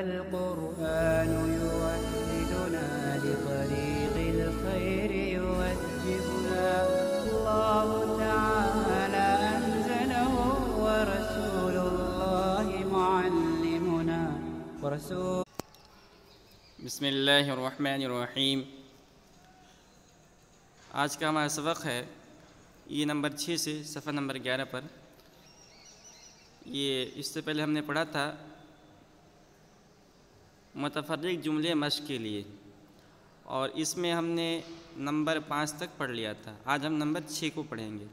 القرآن يوحدنا لطريق الخير يوجهنا. الله تعالى أنزله ورسول الله معلمنا. ورسول بسم الله الرحمن الرحيم. آج کا ہمارا سبق ہے. یہ نمبر 6 سے صفحہ نمبر 11 پر. یہ اس سے پہلے ہم نے پڑھا تھا متفرق جملے مشق کے لیے۔ اور اس میں ہم نے نمبر پانچ تک پڑھ لیا تھا۔ آج ہم نمبر چھ کو پڑھیں گے۔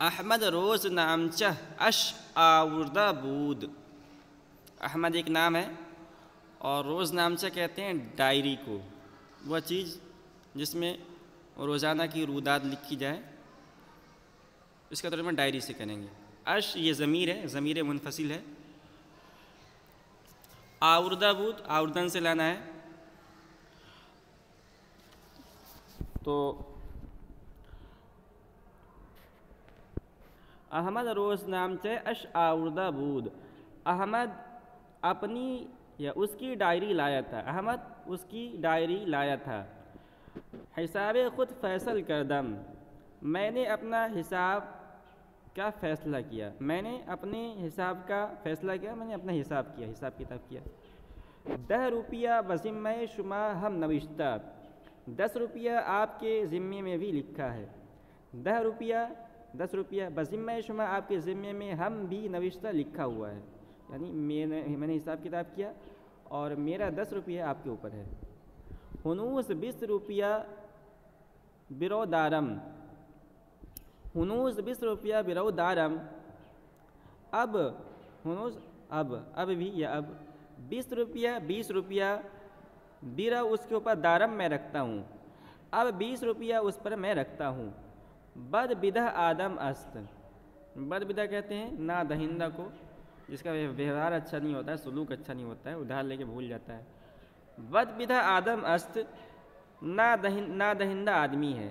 احمد روز نامچہ اش آوردہ بود۔ احمد ایک نام ہے۔ اور روز نامچہ کہتے ہیں ڈائری کو۔ وہ چیز جس میں روزانہ کی روداد لکھی جائے اس کا ترجمہ ڈائری سے کریں گے۔ اش یہ ضمیر ہے، ضمیر منفصل ہے۔ آوردہ بود آوردن سے لانا ہے۔ تو احمد روز نامچہ اش آوردہ بود احمد اپنی یا اس کی ڈائری لایا تھا۔ احمد اس کی ڈائری لایا تھا۔ حساب خود فیصل کردم۔ میں نے اپنا حساب کا فیصلہ کیا؟ میں نے اپنے حساب کا فیصلہ کیا، میں نے اپنا حساب کیا، حساب کتاب کیا۔ دہ روپیہ بذمہ شما ہم نوشتہ۔ دس روپیہ آپ کے ذمے میں بھی لکھا ہے۔ دہ روپیہ، دس روپیہ بذمہ شما آپ کے ذمے میں ہم بھی نوشتہ لکھا ہوا ہے۔ یعنی میں نے میں نے حساب کتاب کیا اور میرا دس روپیہ آپ کے اوپر ہے۔ ہنوس بیس روپیہ برو دارم ہنوس بیس روپیہ برو دارم۔ اب ہنوس اب اب بھی یا اب بیس روپیہ بیس روپیہ برا اس کے اوپر دارم میں رکھتا ہوں۔ اب بیس روپیہ اس پر میں رکھتا ہوں۔ بد بدہ آدم است۔ بد بدہ کہتے ہیں نا دہندہ کو، جس کا ویوہار اچھا نہیں ہوتا ہے، سلوک اچھا نہیں ہوتا ہے، ادھار لے کے بھول جاتا ہے۔ بد بدہ آدم است نا دہندہ آدمی ہے۔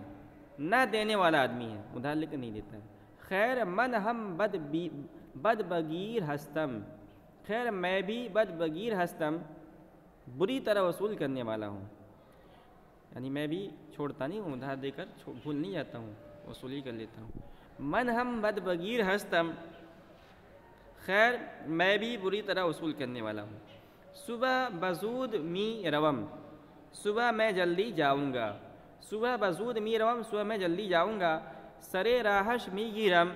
نہ دینے والا آدمی ہے، ادھار لے کے نہیں دیتا۔ ہے خیر من ہم بد بی، بد بگیر ہستم۔ خیر میں بھی بد بگیر ہستم، بری طرح وصول کرنے والا ہوں۔ یعنی میں بھی چھوڑتا نہیں ہوں، ادھار دے کر بھول نہیں جاتا ہوں وصولی کر لیتا ہوں۔ من ہم بد بگیر ہستم۔ خیر میں بھی بری طرح وصول کرنے والا ہوں۔ صبح بزود می روم۔ صبح میں جلدی جاؤں گا۔ صبح بزود می روم صبح میں جلدی جاؤں گا سرے راہش می گیرم،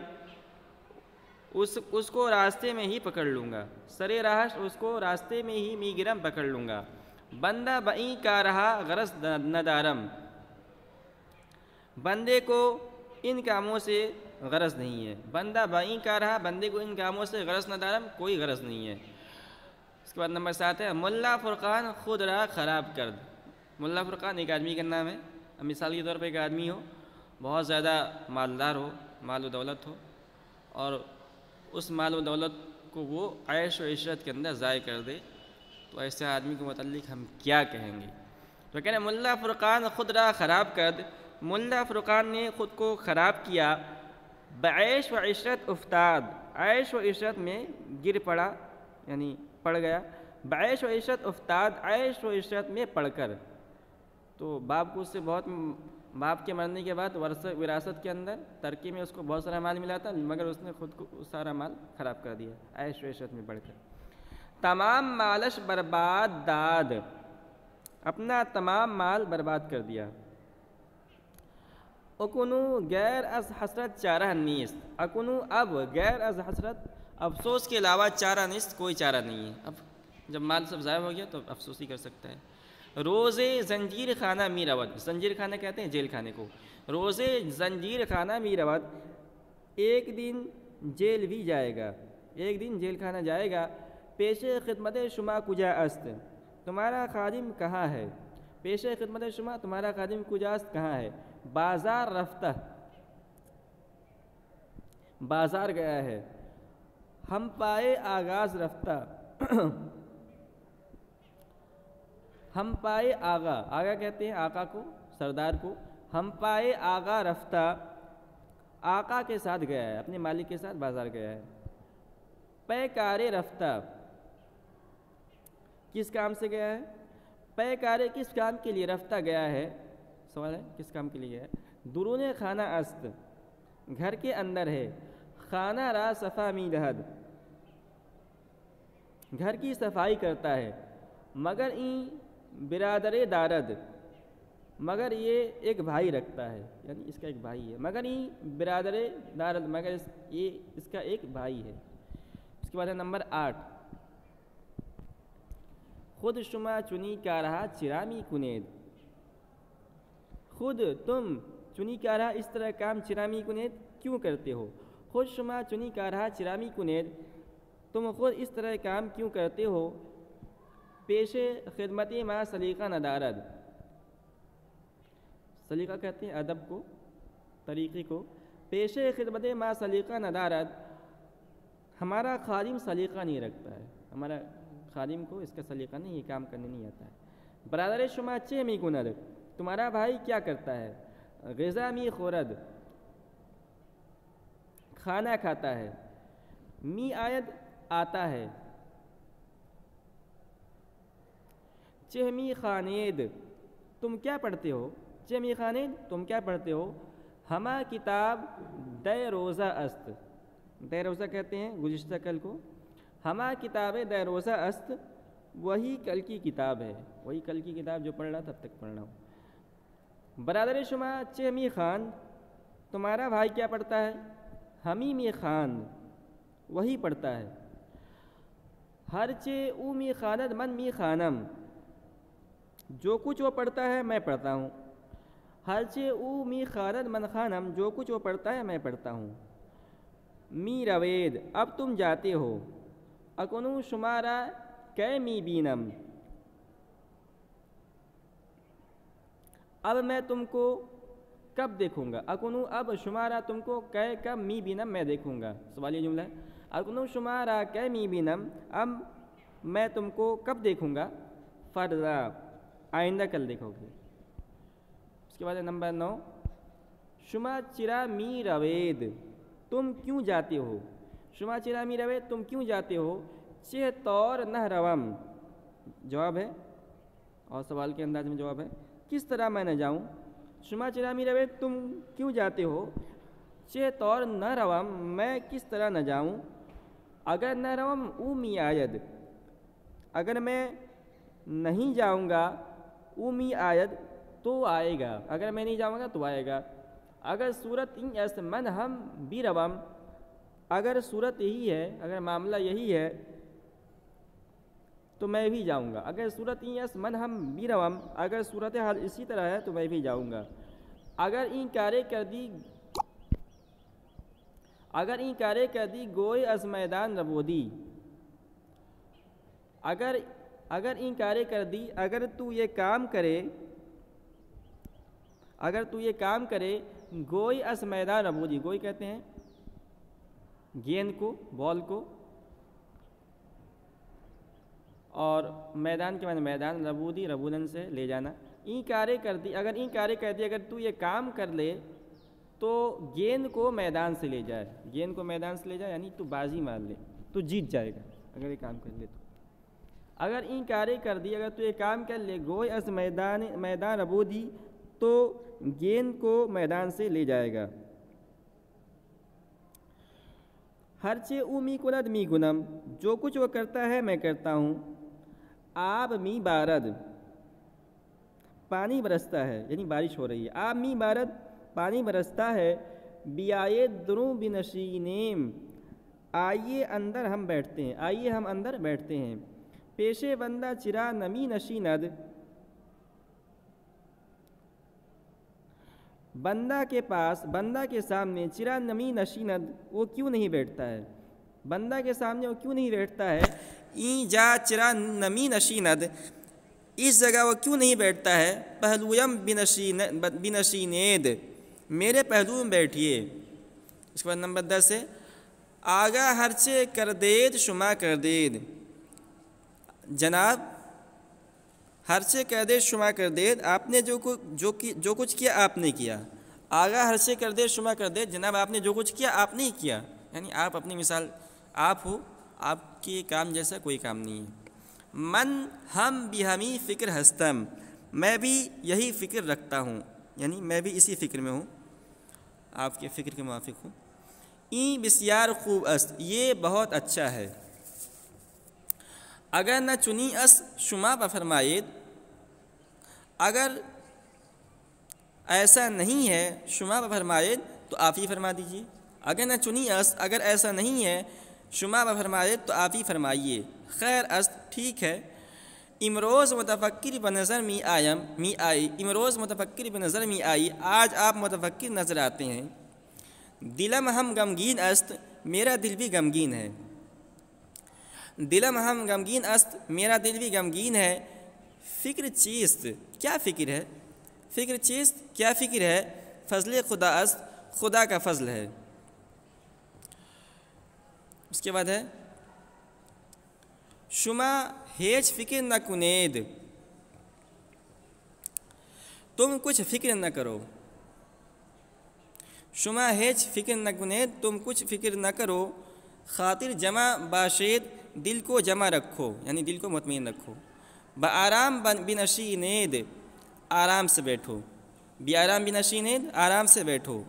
اس اس کو راستے میں ہی پکڑ لوں گا سرے راہش اس کو راستے میں ہی می گرم پکڑ لوں گا بندہ بئیں کا رہا غرض ندارم۔ بندے کو ان کاموں سے غرض نہیں ہے۔ بندہ بائیں کا رہا، بندے کو ان کاموں سے غرض نہ دارم کوئی غرض نہیں ہے۔ اس کے بعد نمبر سات ہے، ملا فرقان خود را خراب کرد۔ ملا فرقان ایک آدمی کا نام ہے۔ مثال کے طور پہ ایک آدمی ہو، بہت زیادہ مالدار ہو، مال و دولت ہو، اور اس مال و دولت کو وہ عیش و عشرت کے اندر ضائع کر دے، تو ایسے آدمی کے متعلق ہم کیا کہیں گے؟ تو کہنا ملا فرقان خود را خراب کرد، ملا فرقان نے خود کو خراب کیا، بعیش و عشرت افتاد، عیش و عشرت میں گر پڑا یعنی پڑ گیا، بعیش و عشرت افتاد، عیش و عشرت میں پڑھ کر۔ تو باپ کو اس سے بہت باپ کے مرنے کے بعد ورثہ، وراثت کے اندر ترکی میں اس کو بہت سارا مال ملا تھا، مگر اس نے خود کو سارا مال خراب کر دیا، عیش و عشرت میں پڑھ کر تمام مالش برباد داد۔ اپنا تمام مال برباد کر دیا۔ اکنو غیر از حسرت چارہ نیست۔ اکنو اب غیر از حسرت، افسوس کے علاوہ چارہ نیست، کوئی چارہ نہیں ہے۔ اب جب مال سب ضائع ہو گیا تو افسوس ہی کر سکتا ہے۔ روزے زنجیر خانہ میراوت زنجیر خانہ کہتے ہیں جیل خانے کو۔ روزے زنجیر خانہ میراوت ایک دن جیل بھی جائے گا۔ ایک دن جیل خانہ جائے گا۔ پیش خدمت شما کجا است؟ تمہارا خادم کہاں ہے؟ پیش خدمت شما تمہارا خادم کجاست کہاں ہے؟ بازار رفتہ۔ بازار گیا ہے۔ ہم پائے آغاز رفتہ۔ ہم پائے آغا۔ آغا کہتے ہیں آقا کو، سردار کو۔ ہم پائے آغا رفتہ۔ آقا کے ساتھ گیا ہے، اپنے مالک کے ساتھ بازار گیا ہے۔ پے کارے رفتہ۔ کس کام سے گیا ہے؟ پے کارے کس کام کے لیے رفتہ گیا ہے؟ سوال ہے، کس کام کے لیے گیا ہے؟ درون خانہ است۔ گھر کے اندر ہے۔ خانہ را صفا می دہد۔ گھر کی صفائی کرتا ہے۔ مگر این برادر دارد، مگر یہ ایک بھائی رکھتا ہے یعنی اس کا ایک بھائی ہے۔ مگر این برادر دارد، مگر اس یہ اس کا ایک بھائی ہے۔ اس کے بعد ہے نمبر آٹھ۔ خود شما چنی کا رہا چرامی کنید؟ خود تم چنی کا رہا اس طرح کام چرامی کنید؟ کیوں کرتے ہو؟ خود شما چنی کا رہا چرامی کنید؟ تم خود اس طرح کام کیوں کرتے ہو؟ پیش خدمت ماں سلیقہ ندارد سلیقہ کہتے ہیں ادب کو، طریقے کو۔ پیش خدمت ماں سلیقہ ندارد ہمارا خادم سلیقہ نہیں رکھتا ہے۔ ہمارا خادم کو اس کا سلیقہ نہیں، یہ کام کرنے نہیں آتا ہے۔ برادر شما چے می گنر تمہارا بھائی کیا کرتا ہے؟ غذا می خورد کھانا کھاتا ہے۔ می آید آتا ہے۔ چہمی خانید، تم کیا پڑھتے ہو؟ چہمی خانید، تم کیا پڑھتے ہو؟ ہما کتاب دے روزہ است۔ دے روزہ کہتے ہیں، گزشتہ کل کو۔ ہما کتاب دے روزہ است، وہی کل کی کتاب ہے۔ وہی کل کی کتاب جو پڑھ رہا تب تک پڑھ رہا ہوں۔ برادر شما چہمی خان، تمہارا بھائی کیا پڑھتا ہے؟ ہمی می خان، وہی پڑھتا ہے۔ ہر چے او می خاند، من می خانم۔ جو کچھ وہ پڑھتا ہے میں پڑھتا ہوں۔ ہر او می خاند من خانم، جو کچھ وہ پڑھتا ہے میں پڑھتا ہوں۔ می روید، اب تم جاتے ہو۔ اکنو شمارا کہ می بینم۔ اب میں تم کو کب دیکھوں گا؟ اکنو اب شمارا تم کو کہ کب می بینم میں دیکھوں گا۔ سوالی جملہ ہے۔ اکنو شمارا کہ می بینم، اب میں تم کو کب دیکھوں گا؟ فرضا آئندہ کل دیکھو گے۔ اس کے بعد ہے نمبر نو۔ شما چرا می روید، تم کیوں جاتے ہو؟ شما چرا می روید، تم کیوں جاتے ہو؟ چہ طور نہ روم۔ جواب ہے۔ اور سوال کے انداز میں جواب ہے۔ کس طرح میں نہ جاؤں؟ شما چرا می روید، تم کیوں جاتے ہو؟ چہ طور نہ روم، میں کس طرح نہ جاؤں؟ اگر نہ روم، او می آید اگر میں نہیں جاؤں گا او می آید تو آئے گا۔ اگر میں نہیں جاؤں گا تو آئے گا۔ اگر صورت ان ایس من ہم بھی روم، اگر صورت یہی ہے، اگر معاملہ یہی ہے، تو میں بھی جاؤں گا۔ اگر صورت این یس من ہم بھی روم، اگر صورت حال اسی طرح ہے، تو میں بھی جاؤں گا۔ اگر این کارے کر دی، اگر این کارے کر دی گوئے از میدان ربودی۔ اگر اگر این کارے کر دی، اگر تو یہ کام کرے، اگر تو یہ کام کرے، گوئی از میدان ربودی گوئی کہتے ہیں، گیند کو، بال کو۔ اور میدان کے معنی میدان ربودی، ربودن سے لے جانا۔ این کارے کر دی، اگر این کارے کر دی، اگر تو یہ کام کر لے، تو گیند کو میدان سے لے جائے۔ گیند کو میدان سے لے جائے یعنی تو بازی مار لے، تو جیت جائے گا۔ اگر یہ کام کر لے تو۔ اگر این کارے کر دی، اگر تو یہ کام کر لے، گوئے از میدان میدان ربودی تو گیند کو میدان سے لے جائے گا۔ ہر چے او می کند می گنم، جو کچھ وہ کرتا ہے میں کرتا ہوں۔ آب می بارد، پانی برستا ہے یعنی بارش ہو رہی ہے۔ آب می بارد، پانی برستا ہے۔ بیائے دروں بنشینیم۔ آئیے اندر ہم بیٹھتے ہیں، آئیے ہم اندر بیٹھتے ہیں۔ پیشے بندہ چرا نمی نشیند بندہ کے پاس، بندہ کے سامنے چرا نمی نشیند وہ کیوں نہیں بیٹھتا ہے؟ بندہ کے سامنے وہ کیوں نہیں بیٹھتا ہے؟ این جا چرا نمی نشیند اس جگہ وہ کیوں نہیں بیٹھتا ہے؟ پہلویم بنشین بنشینید میرے پہلو میں بیٹھیے۔ اس کے بعد نمبر دس ہے آگا ہرچے کر دید شما کر دید۔ جناب ہرچے کر دے شما کر دے، آپ نے جو جو جو کچھ کیا، آپ نے کیا۔ آگاہ ہرچے کر دے شما کر دے، جناب، آپ نے جو کچھ کیا، آپ نے ہی کیا۔ یعنی آپ اپنی مثال، آپ ہو، آپ کے کام جیسا کوئی کام نہیں ہے۔ من ہم بھی ہمی فکر ہستم، میں بھی یہی فکر رکھتا ہوں۔ یعنی میں بھی اسی فکر میں ہوں۔ آپ کے فکر کے موافق ہوں۔ این بسیار خوب است، یہ بہت اچھا ہے۔ اگر نہ چنی اس شما بفرمائید اگر ایسا نہیں ہے شما بفرمائید تو آپ ہی فرما دیجیے اگر نہ چنی اس، اگر ایسا نہیں ہے شما بفرمائید تو آپ ہی فرمائیے۔ خیر است ٹھیک ہے۔ امروز متفکر بہ نظر می آیم می آئی۔ امروز متفکر بہ نظر می آئی۔ آج آپ متفکر نظر آتے ہیں۔ دلم ہم غمگین، است، میرا دل بھی غمگین ہے۔ دلم ہم غمگین است، میرا دل بھی غمگین ہے۔ فکر چیست؟ کیا فکر ہے؟ فکر چیست؟ کیا فکر ہے؟ فضل خدا است، خدا کا فضل ہے۔ اس کے بعد ہے، شما ہیچ فکر نہ کنید۔ تم کچھ فکر نہ کرو۔ شما ہیچ فکر نہ کنید، تم کچھ فکر نہ کرو۔ خاطر جمع باشید دل کو جمع رکھو یعنی دل کو مطمئن رکھو۔ با آرام بنشی نید آرام سے بیٹھو۔ بی آرام بنشی نید آرام سے بیٹھو۔